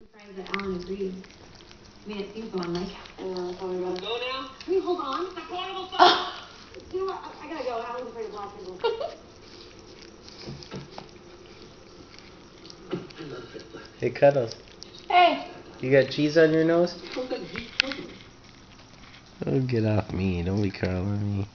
surprised that Alan agreed. I mean, it seems so unlike him. Uh, tell me about it. Go now? Can you hold on? The carnival song. Oh. You know what? I, I gotta go. Alan's afraid of black people. Hey, Cuddles. Hey! You got cheese on your nose? Oh, get off me. Don't be curling me.